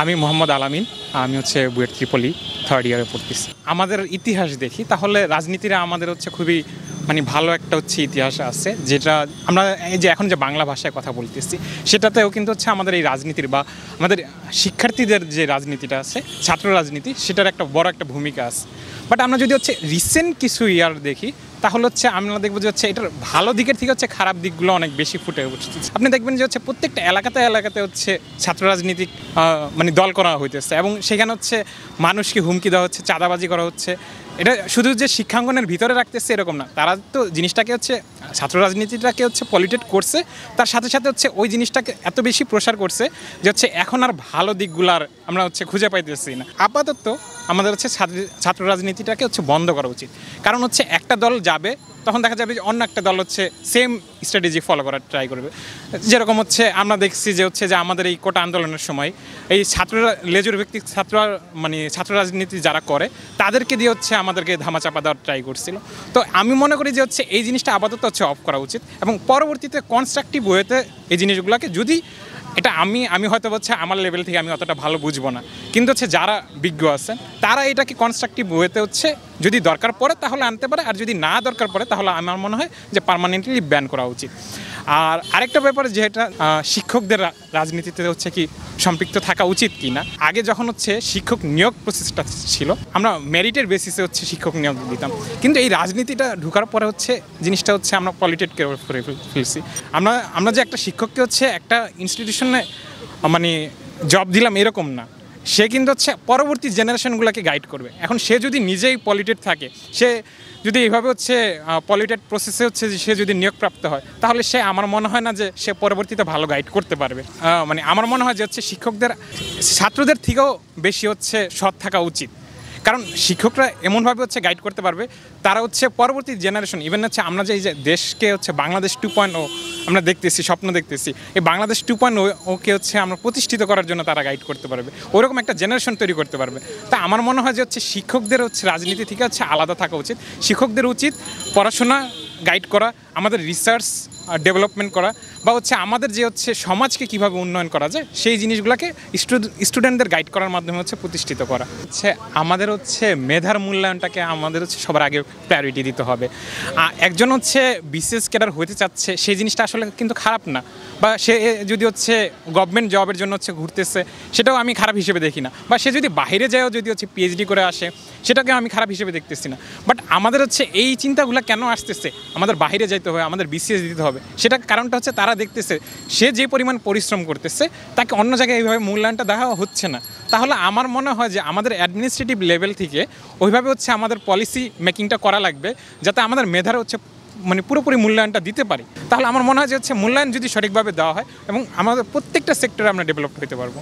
আমি মোহাম্মদ আলামিন, আমি হচ্ছে বুয়েট ত্রিপলি থার্ড ইয়ারে পড়তেছি। আমাদের ইতিহাস দেখি, তাহলে রাজনীতিরা আমাদের হচ্ছে খুবই মানে ভালো একটা হচ্ছে ইতিহাস আছে, যেটা আমরা এই যে এখন যে বাংলা ভাষায় কথা বলতেছি, সেটাতেও কিন্তু হচ্ছে আমাদের এই রাজনীতির বা আমাদের শিক্ষার্থীদের যে রাজনীতিটা আছে, ছাত্র রাজনীতি, সেটার একটা বড় একটা ভূমিকা আছে। বাট আমরা যদি হচ্ছে রিসেন্ট কিছু ইয়ার দেখি তাহলে হচ্ছে আমরা দেখব যে হচ্ছে এটার ভালো দিকের থেকে হচ্ছে খারাপ দিকগুলো অনেক বেশি ফুটে উঠছে। আপনি দেখবেন যে হচ্ছে প্রত্যেকটা এলাকাতে এলাকাতে হচ্ছে ছাত্র রাজনীতিক মানে দল করা হইতেছে এবং সেখানে হচ্ছে মানুষকে হুমকি দেওয়া হচ্ছে, চাঁদাবাজি করা হচ্ছে। এটা শুধু যে শিক্ষাঙ্গনের ভিতরে রাখতেছে এরকম না, তারা তো জিনিসটাকে হচ্ছে ছাত্র রাজনীতিটাকে হচ্ছে পলিটেট করছে, তার সাথে সাথে হচ্ছে ওই জিনিসটাকে এত বেশি প্রসার করছে যে হচ্ছে এখন আর ভালো দিকগুলার আমরা হচ্ছে খুঁজে পাইতেছি না। আপাতত আমাদের হচ্ছে ছাত্র- ছাত্র রাজনীতিটাকে হচ্ছে বন্ধ করা উচিত। কারণ হচ্ছে একটা দল যাবে, তখন দেখা যাবে যে অন্য একটা দল হচ্ছে সেম স্ট্র্যাটেজি ফলো করার ট্রাই করবে। যেরকম হচ্ছে আমরা দেখছি যে হচ্ছে যে আমাদের এই কোটা আন্দোলনের সময় এই ছাত্ররা লেজুর ব্যক্তি ছাত্র মানে ছাত্র রাজনীতি যারা করে, তাদেরকে দিয়ে হচ্ছে আমাদেরকে ধামাচাপা দেওয়ার ট্রাই করছিল। তো আমি মনে করি যে হচ্ছে এই জিনিসটা আপাতত হচ্ছে অফ করা উচিত এবং পরবর্তীতে কনস্ট্রাকটিভ ওয়েতে এই জিনিসগুলোকে যদি এটা আমি আমি হয়তো হচ্ছে আমার লেভেল থেকে আমি অতটা ভালো বুঝব না। কিন্তু হচ্ছে যারা বিজ্ঞ আছেন, তারা এটাকে কনস্ট্রাকটিভ ওয়েতে হচ্ছে যদি দরকার পড়ে তাহলে আনতে পারে, আর যদি না দরকার পড়ে তাহলে আমার মনে হয় যে পারমানেন্টলি ব্যান করা উচিত। আর আরেকটা ব্যাপার যেটা শিক্ষকদের রাজনীতিতে হচ্ছে কি সম্পৃক্ত থাকা উচিত কি না আগে যখন হচ্ছে শিক্ষক নিয়োগ প্রসেসটা ছিল, আমরা মেরিটের বেসিসে হচ্ছে শিক্ষক নিয়োগ দিতাম। কিন্তু এই রাজনীতিটা ঢুকার পরে হচ্ছে জিনিসটা হচ্ছে আমরা পলিটেড করে ফেলছি। আমরা আমরা যে একটা শিক্ষককে হচ্ছে একটা ইনস্টিটিউশনে মানে জব দিলাম এরকম না। সে কিন্তু হচ্ছে পরবর্তী জেনারেশনগুলোকে গাইড করবে। এখন সে যদি নিজেই পলিটেড থাকে, সে যদি এইভাবে হচ্ছে পলিটেড প্রসেসে হচ্ছে যে সে যদি নিয়োগপ্রাপ্ত হয়, তাহলে সে আমার মনে হয় না যে সে পরবর্তীতে ভালো গাইড করতে পারবে। মানে আমার মনে হয় যে হচ্ছে শিক্ষকদের, ছাত্রদের থেকেও বেশি হচ্ছে সৎ থাকা উচিত। কারণ শিক্ষকরা এমনভাবে হচ্ছে গাইড করতে পারবে। তারা হচ্ছে পরবর্তী জেনারেশন ইভেন হচ্ছে আমরা যে এই যে দেশকে হচ্ছে বাংলাদেশ টু পয়েন্ট ও আমরা দেখতেছি, স্বপ্ন দেখতেছি, এই বাংলাদেশ টু পয়েন্ট ওকে হচ্ছে আমরা প্রতিষ্ঠিত করার জন্য তারা গাইড করতে পারবে। ওরকম একটা জেনারেশন তৈরি করতে পারবে। তা আমার মনে হয় যে হচ্ছে শিক্ষকদের হচ্ছে রাজনীতি থেকে হচ্ছে আলাদা থাকা উচিত। শিক্ষকদের উচিত পড়াশোনা গাইড করা, আমাদের রিসার্চ ডেভেলপমেন্ট করা। বা হচ্ছে আমাদের যে হচ্ছে সমাজকে কীভাবে উন্নয়ন করা যায়, সেই জিনিসগুলোকে স্টুডেন্টদের গাইড করার মাধ্যমে হচ্ছে প্রতিষ্ঠিত করা। হচ্ছে আমাদের হচ্ছে মেধার মূল্যায়নটাকে আমাদের হচ্ছে সবার আগে প্রায়োরিটি দিতে হবে। একজন হচ্ছে বিসিএস ক্যাডার হতে চাচ্ছে, সেই জিনিসটা আসলে কিন্তু খারাপ না। বা সে যদি হচ্ছে গভর্নমেন্ট জবের জন্য হচ্ছে ঘুরতেছে, সেটাও আমি খারাপ হিসেবে দেখি না। বা সে যদি বাইরে যায়ও যদি হচ্ছে পিএইচডি করে আসে সেটাকে আমি খারাপ হিসেবে দেখতেছি না। বাট আমাদের হচ্ছে এই চিন্তাগুলো কেন আসতেছে? আমাদের বাইরে যাইতে হবে, আমাদের বিসিএস দিতে হবে। সেটা কারণটা হচ্ছে তারা দেখতেছে, সে যে পরিমাণ পরিশ্রম করতেছে, তাকে অন্য জায়গায় এইভাবে মূল্যায়নটা দেখা হচ্ছে না। তাহলে আমার মনে হয় যে আমাদের অ্যাডমিনিস্ট্রেটিভ লেভেল থেকে ওইভাবে হচ্ছে আমাদের পলিসি মেকিংটা করা লাগবে, যাতে আমাদের মেধার হচ্ছে মানে পুরোপুরি মূল্যায়নটা দিতে পারি। তাহলে আমার মনে হয় যে হচ্ছে মূল্যায়ন যদি সঠিকভাবে দেওয়া হয়, এবং আমাদের প্রত্যেকটা সেক্টরে আমরা ডেভেলপ হতে পারব।